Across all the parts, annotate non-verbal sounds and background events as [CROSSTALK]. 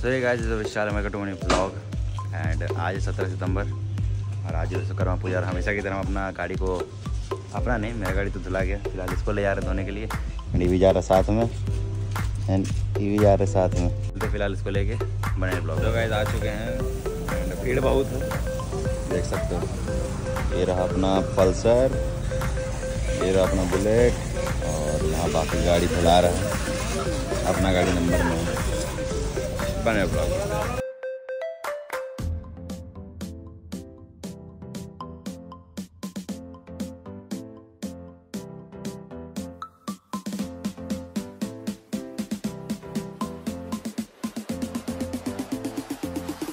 सो ये गाइस विशाल मैं कटोनी blog and आज सत्रह सितंबर और आज विश्वकर्मा पूजा और हमेशा की तरह हम अपना गाड़ी को अपना नहीं मेरा गाड़ी तो धुला गया फ़िलहाल इसको ले जा रहे धोने के लिए। एंड भी जा रहा साथ में। एंड ये भी जा रहे साथ में। तो फ़िलहाल इसको लेके बने ब्लॉग तो गाइस आ चुके हैं। एंड भीड़ बहुत है। देख सकते हो। ये रहा अपना पल्सर ये रहा अपना बुलेट और यहाँ बाकी गाड़ी धुला रहा है। अपना गाड़ी नंबर में है बने ब्लॉग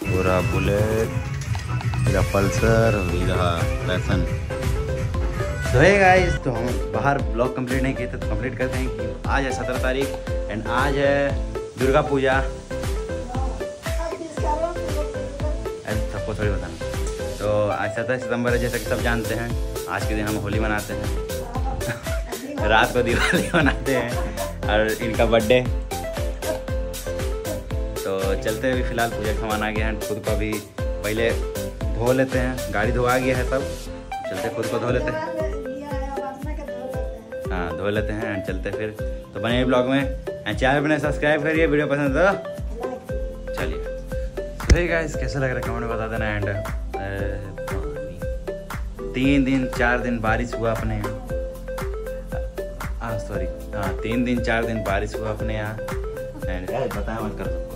पूरा बुलेट मेरा पल्सर ये पैसन तो है गाइस तो हम बाहर ब्लॉग कंप्लीट नहीं किए थे तो कंप्लीट करते हैं कि आज है सत्रह तारीख एंड आज है दुर्गा पूजा। ऐसे सबको थोड़ी बताना तो आज सत्रह सितंबर है, जैसा कि सब जानते हैं, आज के दिन हम होली मनाते हैं। [LAUGHS] रात को दिवाली [LAUGHS] मनाते हैं, और इनका बर्थडे। तो चलते हैं अभी फ़िलहाल, पूजा का सामान आ गया है, खुद को अभी पहले धो लेते हैं, गाड़ी धोआ गया है सब चलते खुद को धो लेते हैं। हाँ धो लेते हैं एंड चलते फिर। तो बने ब्लॉग में, एंड चैनल बने सब्सक्राइब करिए, वीडियो पसंद तो सही गाइस कैसा लग रहा है? कमेंट में बता देना एंड तीन दिन चार दिन बारिश हुआ अपने यहाँ। हाँ सॉरी हाँ तीन दिन चार दिन बारिश हुआ अपने यहाँ। एंड बताया मत कर सबको।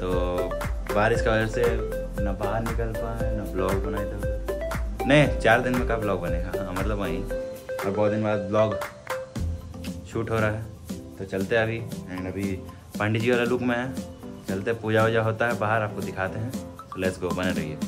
तो बारिश की वजह से ना बाहर निकल पाए न ब्लॉग बनाए थे। नहीं चार दिन में का ब्लॉग बनेगा। हाँ मतलब वहीं। और बहुत दिन बाद ब्लॉग शूट हो रहा है। तो चलते हैं अभी। एंड अभी पांडे जी वाला लुक में है। चलते पूजा वूजा होता है बाहर आपको दिखाते हैं। लेट्स गो बने रहिए।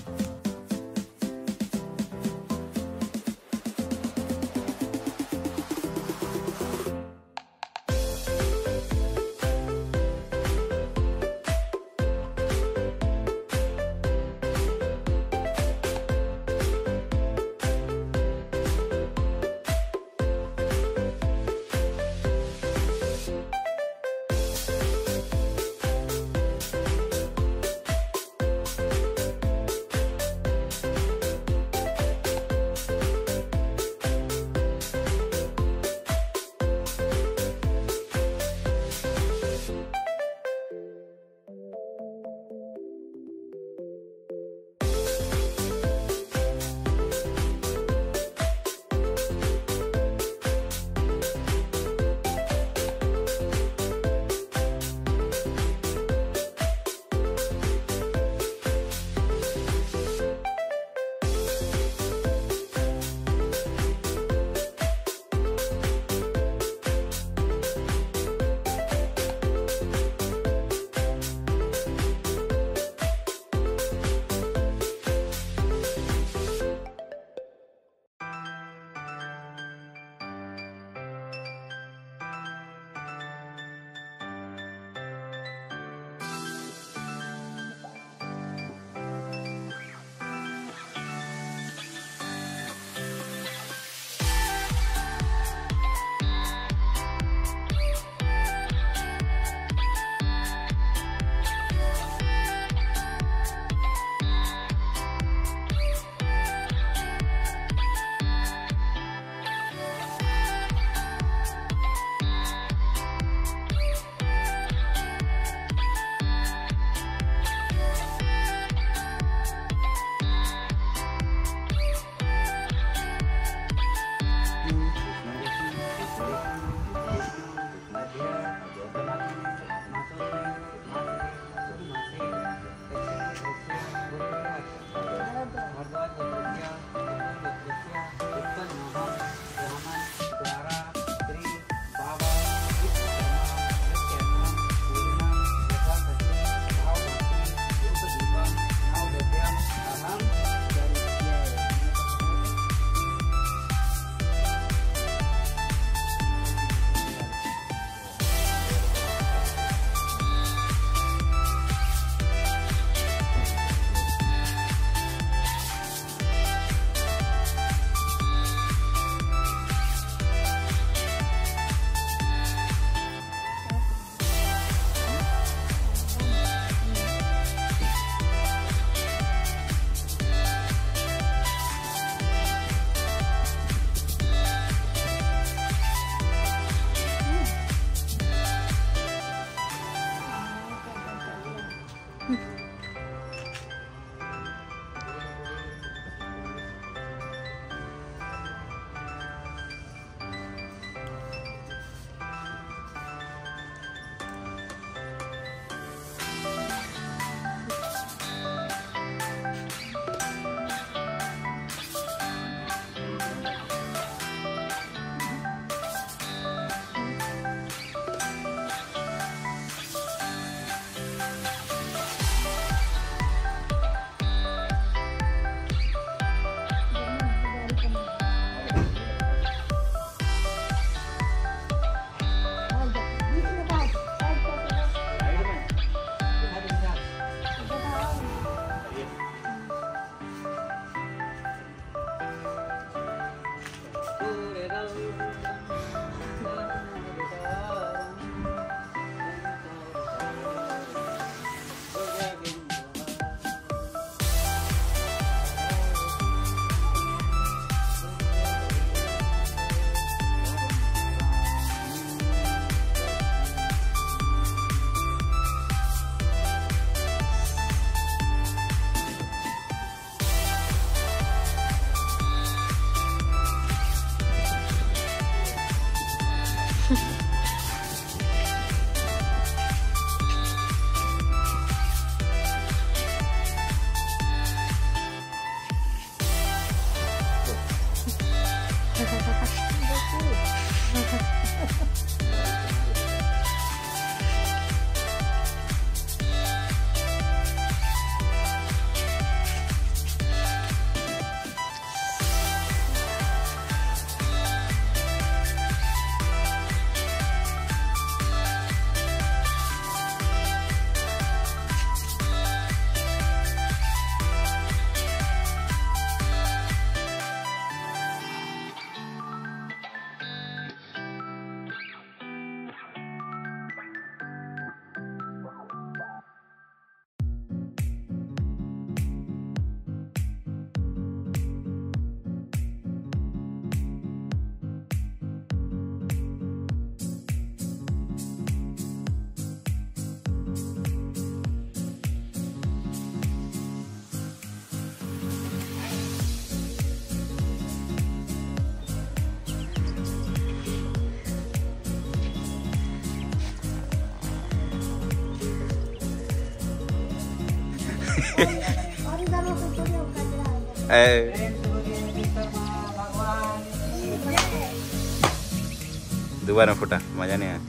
दोबारा फुटा मज़ा नहीं आया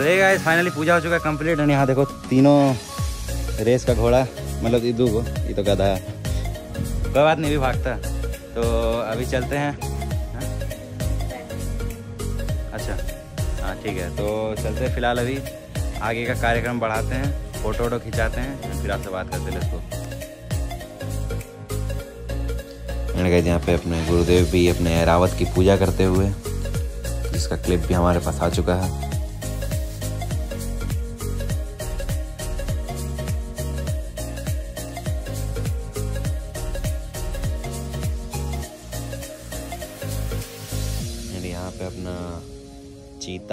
तो ये गाइस फाइनली पूजा हो चुका है कंप्लीट एंड यहाँ देखो तीनों रेस का घोड़ा मतलब ये दो ये तो गधा है। कोई बात नहीं भी भागता तो अभी चलते हैं। हाँ? अच्छा। हाँ ठीक है। तो चलते हैं फ़िलहाल अभी। आगे का कार्यक्रम बढ़ाते हैं फ़ोटो वोटो खिंचाते हैं, फिर आपसे बात करते हैं इसको गए यहाँ पे अपने गुरुदेव भी अपने रावत की पूजा करते हुए, जिसका क्लिप भी हमारे पास आ चुका है।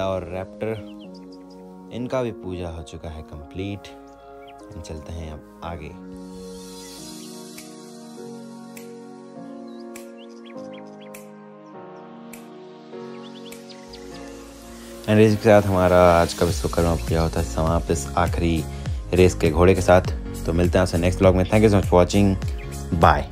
और रैप्टर इनका भी पूजा हो चुका है कंप्लीट चलते हैं अब आगे। एंड रेस के साथ हमारा आज का विश्वकर्मा पूजा होता है, समाप्त इस आखिरी रेस के घोड़े के साथ। तो मिलते हैं आपसे नेक्स्ट ब्लॉग में। Thank you so much watching bye